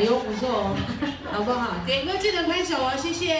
哎呦不错哦。好不好？点歌记得拍手哦谢谢。